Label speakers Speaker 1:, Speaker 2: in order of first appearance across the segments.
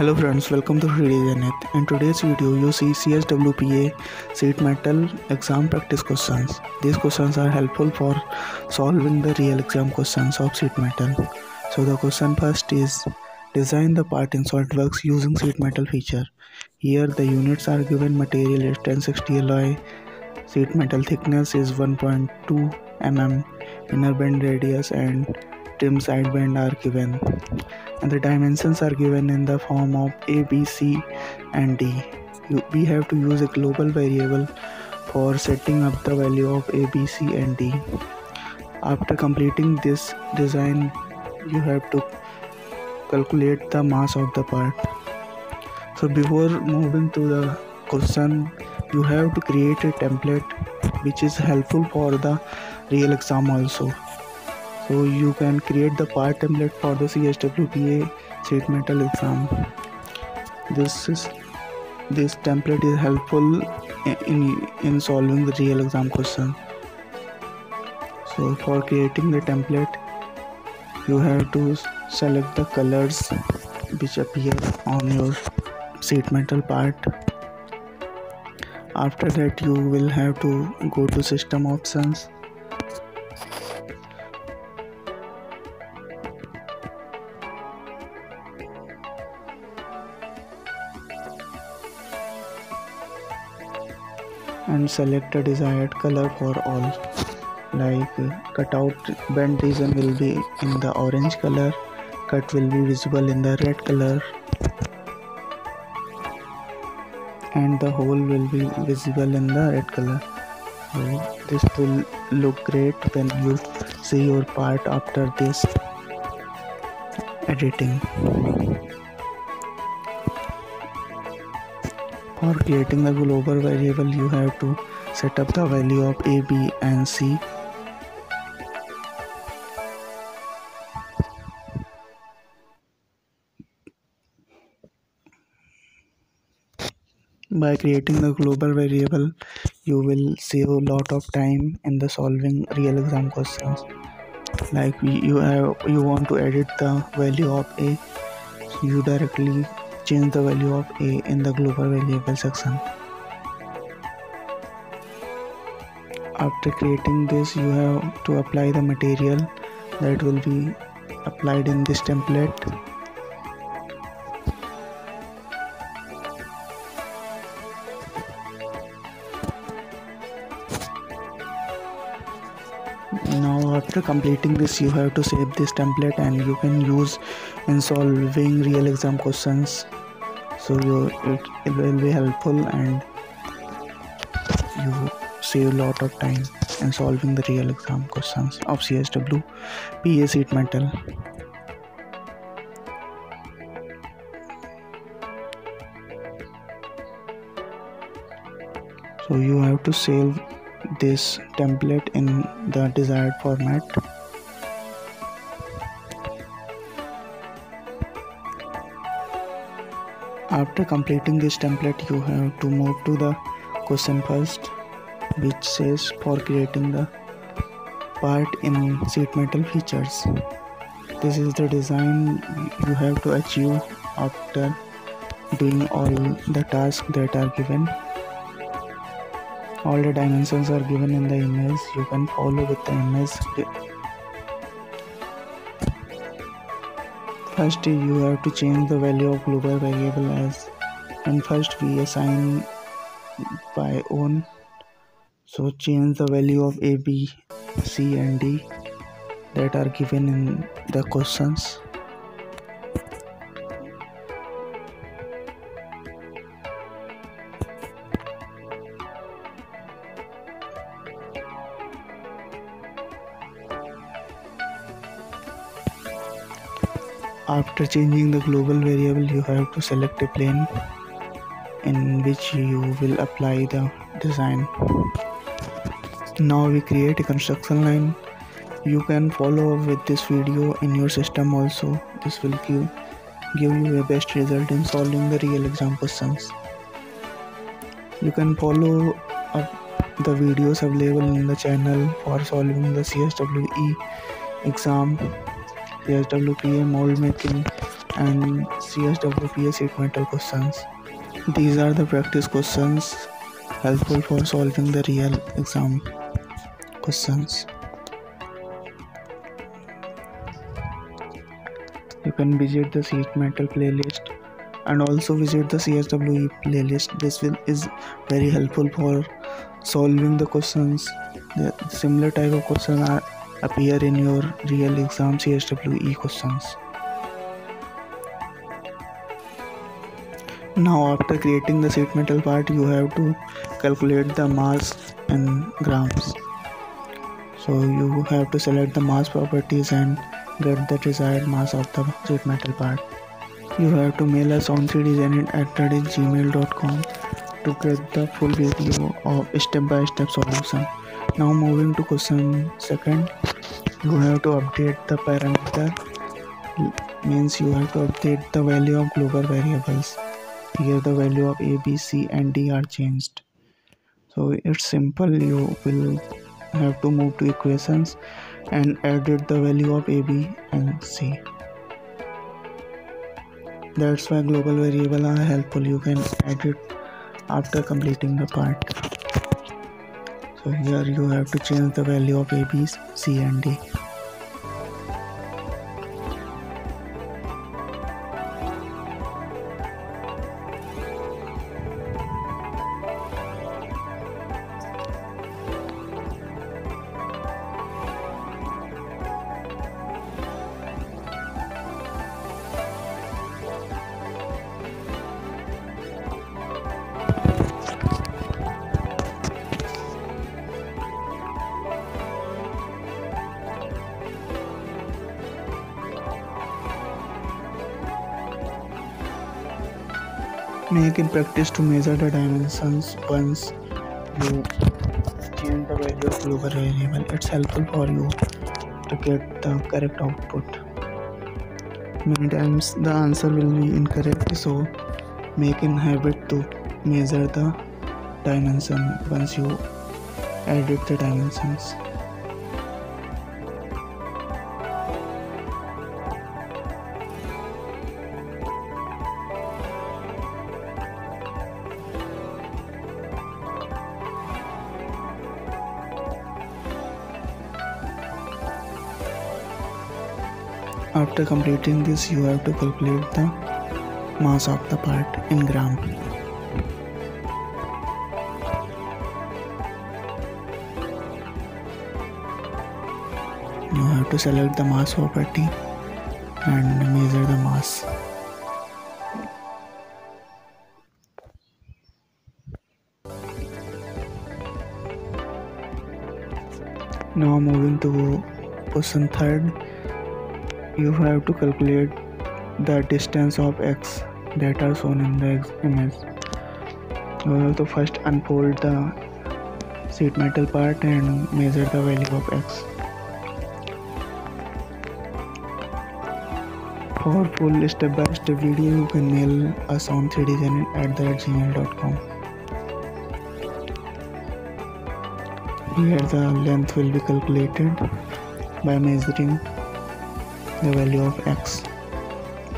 Speaker 1: Hello friends, welcome to 3D Janit. In today's video, you see CSWPA sheet metal exam practice questions. These questions are helpful for solving the real exam questions of sheet metal. So the question first is design the part in SolidWorks using sheet metal feature. Here the units are given material is 1060 alloy, sheet metal thickness is 1.2 mm, inner bend radius and trim side bend are given and the dimensions are given in the form of a b c and d. We have to use a global variable for setting up the value of a b c and d. After completing this design you have to calculate the mass of the part. So before moving to the question you have to create a template which is helpful for the real exam also so you can create the part template for the CSWPA sheet metal exam. This is this template is helpful in in solving the real exam question. So for creating the template you have to select the colors which appear on your sheet metal part. After that you will have to go to system options and select a desired color for all. Like cutout bend region will be in the orange color cut will be visible in the red color and the hole will be visible in the red color. So this will look great when you see your part after this editing For creating the global variable, you have to set up the value of a, b, and c. By creating the global variable, you will save a lot of time in the solving real exam questions. Like you have you want to edit the value of a, you directly change the value of a in the global variable section. After creating this you have to apply the material that will be applied in this template. now after completing this you have to save this template and you can use in solving real exam questions so you it, it will be helpful and you save a lot of time in solving the real exam questions of CSW PA sheet metal so you have to save this template in the desired format after completing this template you have to move to the question first which says for creating the part in sheet metal features. This is the design you have to achieve after doing all the tasks that are given. All the dimensions are given in the image. You can follow with the image first you have to change the value of global variable as and first we assign by own. So change the value of a b c and d that are given in the questions after changing the global variable you have to select a plane in which you will apply the design. Now we create a construction line. You can follow up with this video in your system also. This will give give you a best result in solving the real exam questions you can follow up the videos available in the channel for solving the CSWE exam CSWPA mold making and CSWPA sheet metal questions. These are the practice questions helpful for solving the real exam questions. You can visit the sheet metal playlist and also visit the CSWE playlist. This will is very helpful for solving the questions. The similar type of questions are appear in your real exam CSWE questions. Now after creating the sheet metal part you have to calculate the mass in grams. So you have to select the mass properties and get the desired mass of the sheet metal part. You have to mail us on 3dzenith at gmail.com to get the full video of step-by-step solution. Now moving to question second, you have to update the parameter means you have to update the value of global variables. Here the value of A, B, C and D are changed. So it's simple you will have to move to equations and edit the value of A, B and C. That's why global variable are helpful. You can edit after completing the part. So here you have to change the value of A, B, C and D. Make in practice to measure the dimensions once you change the value of global variable. It's helpful for you to get the correct output. Many times the answer will be incorrect, so make in habit to measure the dimension once you edit the dimensions. After completing this, you have to calculate the mass of the part in gram. You have to select the mass property and measure the mass. Now moving to question third you have to calculate the distance of x that are shown in the image. Uh, have to first unfold the sheet metal part and measure the value of x. For full step-by-step video you can mail us on 3dzenith at the gmail.com here the length will be calculated by measuring the value of x.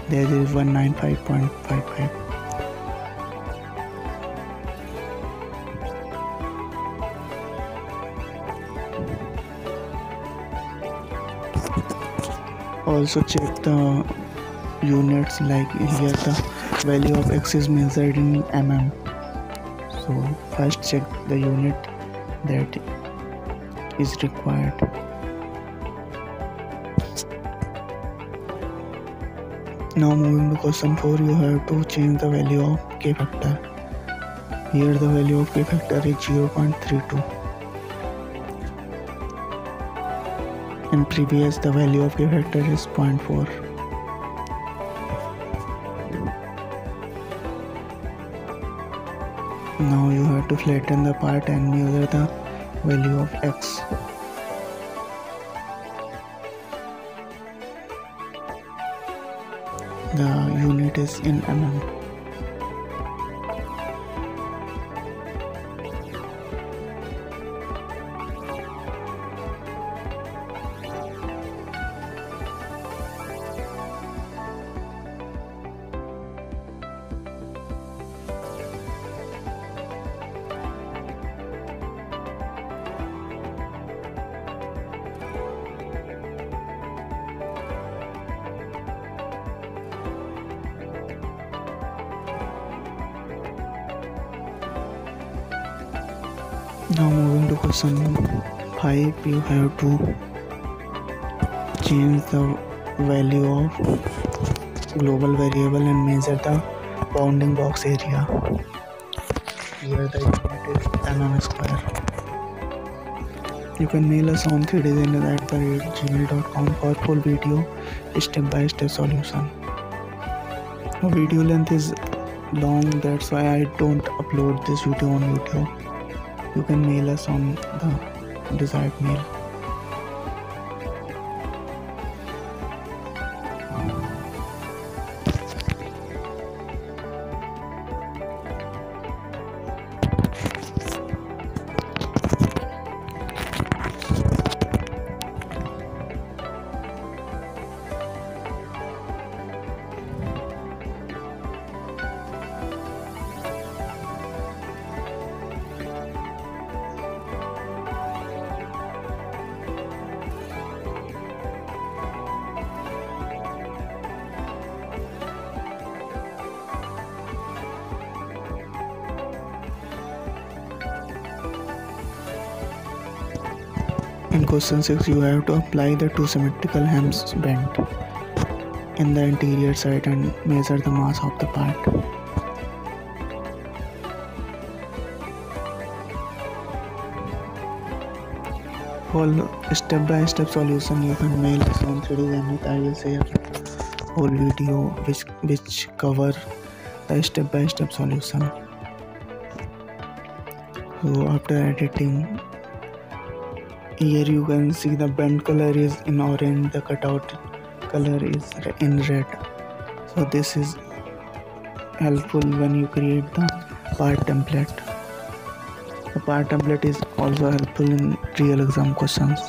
Speaker 1: There is 195.55 also check the units like here the value of x is measured in mm. So first check the unit that is required Now moving to question 4, you have to change the value of k factor. Here the value of k factor is 0.32. In previous the value of k factor is 0.4. Now you have to flatten the part and measure the value of x. the unit is in mm now moving to question 5 you have to change the value of global variable and measure the bounding box area here the unit is mm square. You can mail us on 3dsigners at the gmail.com for full video step by step solution. The video length is long that's why i don't upload this video on youtube you can mail us on the desired mail In question 6, you have to apply the two symmetrical hems bent in the interior side and measure the mass of the part. For step-by-step solution, you can mail this on 3D I will share whole video which which cover the step-by-step -step solution. So after editing here you can see the bent color is in orange the cutout color is in red. So this is helpful when you create the part template. The part template is also helpful in real exam questions